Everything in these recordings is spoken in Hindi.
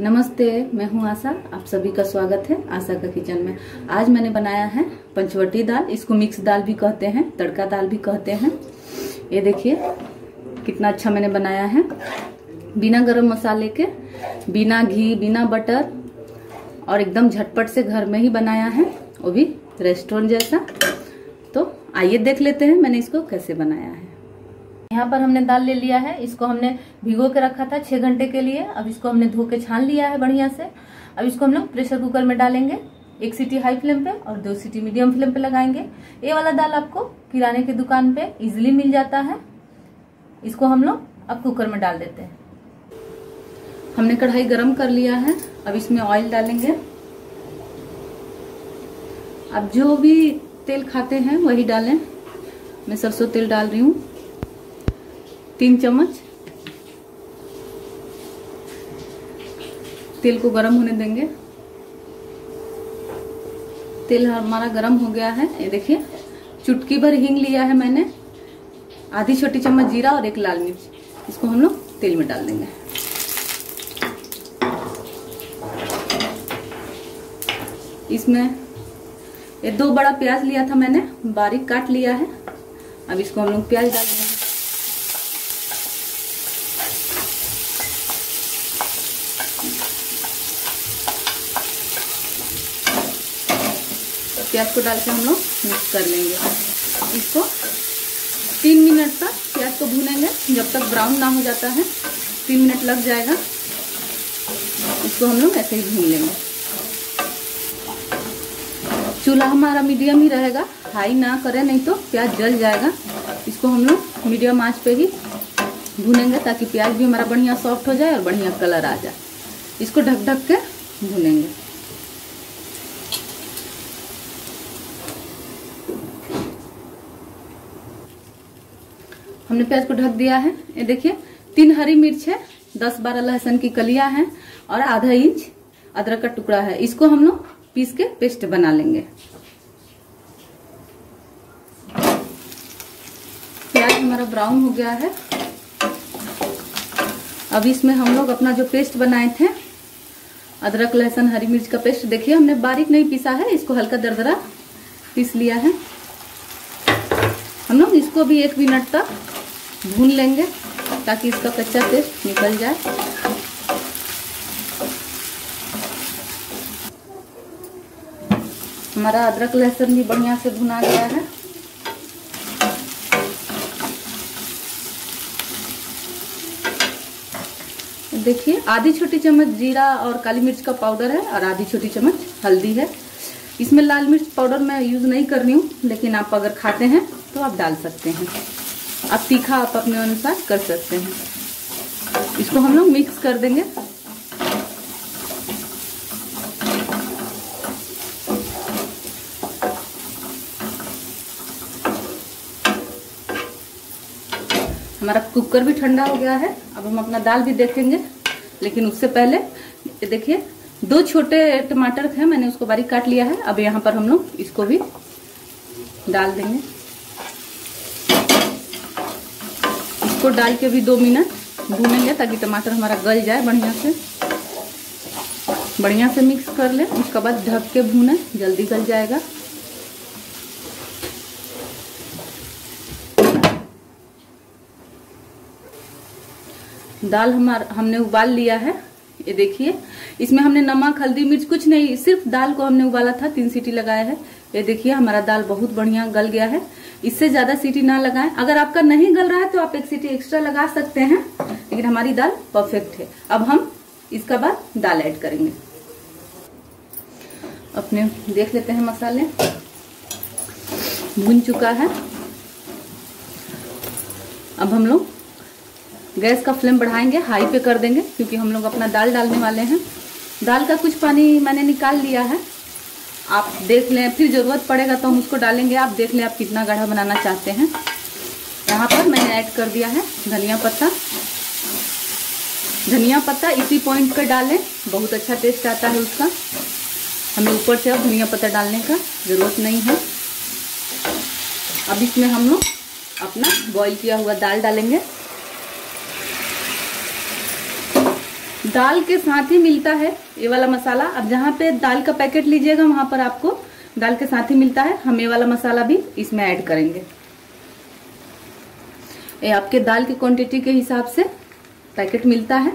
नमस्ते, मैं हूँ आशा। आप सभी का स्वागत है आशा का किचन में। आज मैंने बनाया है पंचवटी दाल। इसको मिक्स दाल भी कहते हैं, तड़का दाल भी कहते हैं। ये देखिए, कितना अच्छा मैंने बनाया है। बिना गरम मसाले के, बिना घी, बिना बटर, और एकदम झटपट से घर में ही बनाया है। वो भी रेस्टोरेंट जैसा। तो आइए देख लेते हैं मैंने इसको कैसे बनाया है। यहाँ पर हमने दाल ले लिया है। इसको हमने भिगो के रखा था छह घंटे के लिए। अब इसको हमने धो के छान लिया है बढ़िया से। अब इसको हम लोग प्रेशर कुकर में डालेंगे। एक सीटी हाई फ्लेम पे और दो सीटी मीडियम फ्लेम पे लगाएँगे। ये वाला दाल आपको किराने की दुकान पे इजिली मिल जाता है। इसको हम लोग अब कुकर में डाल देते हैं। हमने कढ़ाई गरम कर लिया है। अब इसमें ऑयल डालेंगे। अब जो भी तेल खाते हैं, वही डालें। मैं सरसों तेल डाल रही हूँ। तीन चम्मच। तेल को गरम होने देंगे। तेल हमारा गरम हो गया है। ये देखिए, चुटकी भर हींग लिया है मैंने। आधी छोटी चम्मच जीरा और एक लाल मिर्च। इसको हम लोग तेल में डाल देंगे। इसमें ये दो बड़ा प्याज लिया था मैंने, बारीक काट लिया है। अब इसको हम लोग प्याज डाल देंगे। प्याज को डाल के हम लोग मिक्स कर लेंगे। इसको तीन मिनट तक प्याज को भूनेंगे। जब तक ब्राउन ना हो जाता है, तीन मिनट लग जाएगा। इसको हम लोग ऐसे ही भून लेंगे। चूल्हा हमारा मीडियम ही रहेगा। हाई ना करें, नहीं तो प्याज जल जाएगा। इसको हम लोग मीडियम आँच पे ही भूनेंगे ताकि प्याज भी हमारा बढ़िया सॉफ्ट हो जाए और बढ़िया कलर आ जाए। इसको ढक ढक के भूनेंगे। हमने प्याज को ढक दिया है। ये देखिए, तीन हरी मिर्च है, दस बारह लहसुन की कलिया है और आधा इंच अदरक का टुकड़ा है। इसको हम लोग पीस के पेस्ट बना लेंगे। प्याज हमारा ब्राउन हो गया है। अब इसमें हम लोग अपना जो पेस्ट बनाए थे, अदरक, लहसुन, हरी मिर्च का पेस्ट, देखिए, हमने बारीक नहीं पीसा है, इसको हल्का दरदरा पीस लिया है। हम लोग इसको भी एक मिनट तक भून लेंगे ताकि इसका कच्चा टेस्ट निकल जाए। हमारा अदरक लहसुन भी बढ़िया से भुना गया है। देखिए, आधी छोटी चम्मच जीरा और काली मिर्च का पाउडर है और आधी छोटी चम्मच हल्दी है। इसमें लाल मिर्च पाउडर मैं यूज़ नहीं कर रही हूँ, लेकिन आप अगर खाते हैं तो आप डाल सकते हैं। आप तीखा आप अपने अनुसार कर सकते हैं। इसको हम लोग मिक्स कर देंगे। हमारा कुकर भी ठंडा हो गया है। अब हम अपना दाल भी देखेंगे। लेकिन उससे पहले देखिए, दो छोटे टमाटर थे मैंने उसको बारीक काट लिया है। अब यहाँ पर हम लोग इसको भी डाल देंगे। इसको डाल के भी दो मिनट भूनेंगे ताकि टमाटर हमारा गल जाए बढ़िया से। बढ़िया से मिक्स कर ले, उसके बाद ढक के भूने, जल्दी गल जाएगा। दाल हमार, हमने उबाल लिया है, ये देखिए। इसमें हमने नमक, हल्दी, मिर्च कुछ नहीं, सिर्फ़ दाल को हमने उबाला था, तीन सीटी लगाया है। ये देखिए, हमारा दाल बहुत बढ़िया गल गया है। इससे ज़्यादा सीटी ना लगाएँ। अगर आपका नहीं गल रहा है तो आप एक सीटी एक्स्ट्रा लगा सकते हैं। लेकिन हमारी दाल परफेक्ट है। अब हम इसका बाद दाल ऐड करेंगे। अपने देख लेते हैं मसाले। भून चुका है। अब हम लोग गैस का फ्लेम बढ़ाएँगे, हाई पे कर देंगे, क्योंकि हम लोग अपना दाल डालने वाले हैं। दाल का कुछ पानी मैंने निकाल लिया है। आप देख लें, फिर ज़रूरत पड़ेगा तो हम उसको डालेंगे। आप देख लें आप कितना गाढ़ा बनाना चाहते हैं। यहाँ पर मैंने ऐड कर दिया है धनिया पत्ता। धनिया पत्ता इसी पॉइंट पर डालें। बहुत अच्छा टेस्ट आता है उसका। हमें ऊपर से अब धनिया पत्ता डालने का ज़रूरत नहीं है। अब इसमें हम लोग अपना बॉईल किया हुआ दाल डालेंगे। दाल के साथ ही मिलता है ये वाला मसाला। अब जहाँ पे दाल का पैकेट लीजिएगा, वहाँ पर आपको दाल के साथ ही मिलता है। हम ये वाला मसाला भी इसमें ऐड करेंगे। ये आपके दाल की क्वांटिटी के हिसाब से पैकेट मिलता है।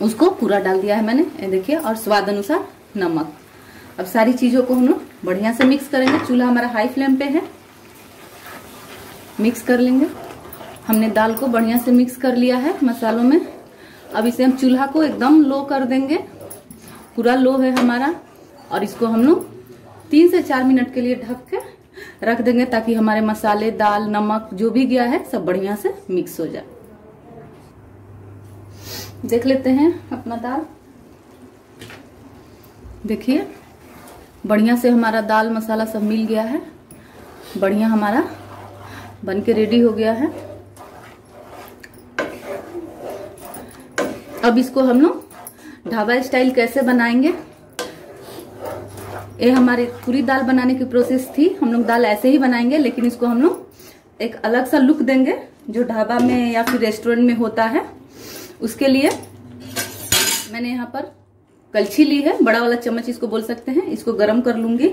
उसको पूरा डाल दिया है मैंने, ये देखिए, और स्वाद अनुसार नमक। अब सारी चीज़ों को हम लोग बढ़िया से मिक्स करेंगे। चूल्हा हमारा हाई फ्लेम पे है। मिक्स कर लेंगे। हमने दाल को बढ़िया से मिक्स कर लिया है मसालों में। अब इसे हम चूल्हा को एकदम लो कर देंगे। पूरा लो है हमारा। और इसको हम लोग तीन से चार मिनट के लिए ढक के रख देंगे ताकि हमारे मसाले, दाल, नमक जो भी गया है, सब बढ़िया से मिक्स हो जाए। देख लेते हैं अपना दाल। देखिए, बढ़िया से हमारा दाल मसाला सब मिल गया है। बढ़िया हमारा बन के रेडी हो गया है। अब इसको हम लोग ढाबा स्टाइल कैसे बनाएँगे? ये हमारी पूरी दाल बनाने की प्रोसेस थी। हम लोग दाल ऐसे ही बनाएँगे, लेकिन इसको हम लोग एक अलग सा लुक देंगे, जो ढाबा में या फिर रेस्टोरेंट में होता है। उसके लिए मैंने यहाँ पर कलछी ली है। बड़ा वाला चम्मच इसको बोल सकते हैं। इसको गरम कर लूँगी।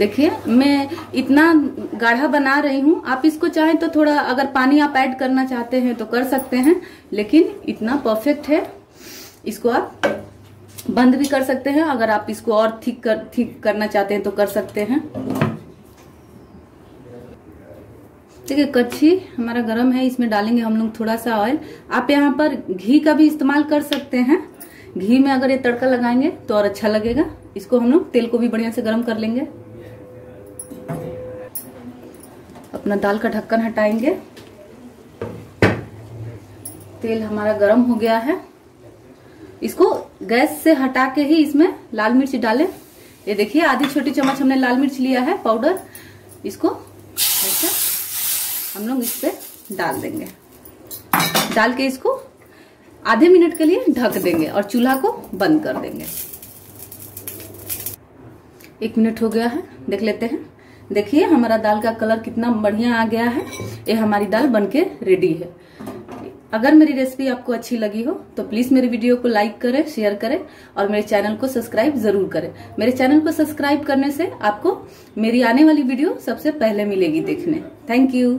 देखिए, मैं इतना गाढ़ा बना रही हूँ। आप इसको चाहें तो थोड़ा अगर पानी आप ऐड करना चाहते हैं तो कर सकते हैं, लेकिन इतना परफेक्ट है। इसको आप बंद भी कर सकते हैं, अगर आप इसको और थिक कर थिक करना चाहते हैं तो कर सकते हैं। देखिए, कच्छी हमारा गरम है, इसमें डालेंगे हम लोग थोड़ा सा ऑयल आप यहाँ पर घी का भी इस्तेमाल कर सकते हैं। घी में अगर ये तड़का लगाएँगे तो और अच्छा लगेगा। इसको हम लोग तेल को भी बढ़िया से गर्म कर लेंगे। अपना दाल का ढक्कन हटाएँगे। तेल हमारा गर्म हो गया है। इसको गैस से हटा के ही इसमें लाल मिर्च डालें। ये देखिए, आधी छोटी चम्मच हमने लाल मिर्च लिया है, पाउडर। इसको ऐसे हम लोग इस पे डाल देंगे। डाल के इसको आधे मिनट के लिए ढक देंगे और चूल्हा को बंद कर देंगे। एक मिनट हो गया है, देख लेते हैं। देखिए, हमारा दाल का कलर कितना बढ़िया आ गया है। ये हमारी दाल बनके रेडी है। अगर मेरी रेसिपी आपको अच्छी लगी हो तो प्लीज़ मेरे वीडियो को लाइक करें शेयर करें और मेरे चैनल को सब्सक्राइब ज़रूर करें। मेरे चैनल को सब्सक्राइब करने से आपको मेरी आने वाली वीडियो सबसे पहले मिलेगी देखने। Thank you